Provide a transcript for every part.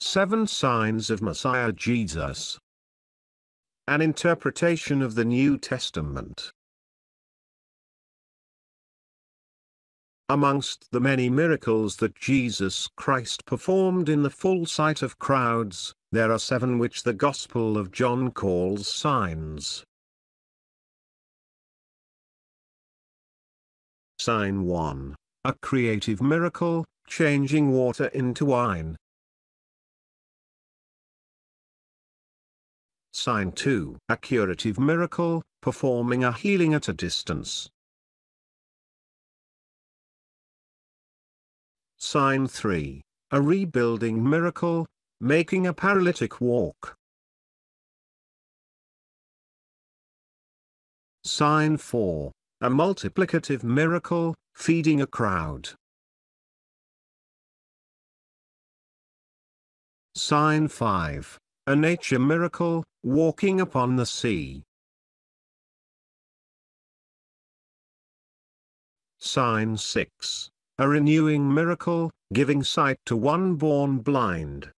Seven Signs of Messiah Jesus. An interpretation of the New Testament. Amongst the many miracles that Jesus Christ performed in the full sight of crowds, there are seven which the Gospel of John calls signs. Sign 1. A creative miracle, changing water into wine. Sign 2. A curative miracle, performing a healing at a distance. Sign 3. A rebuilding miracle, making a paralytic walk. Sign 4. A multiplicative miracle, feeding a crowd. Sign 5. A nature miracle, walking upon the sea. Sign 6. A renewing miracle, giving sight to one born blind.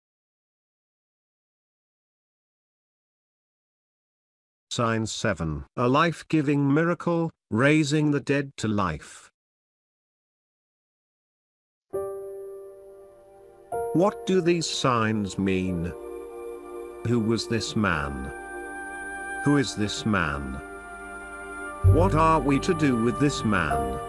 Sign 7. A life-giving miracle, raising the dead to life. What do these signs mean? Who was this man? Who is this man? What are we to do with this man?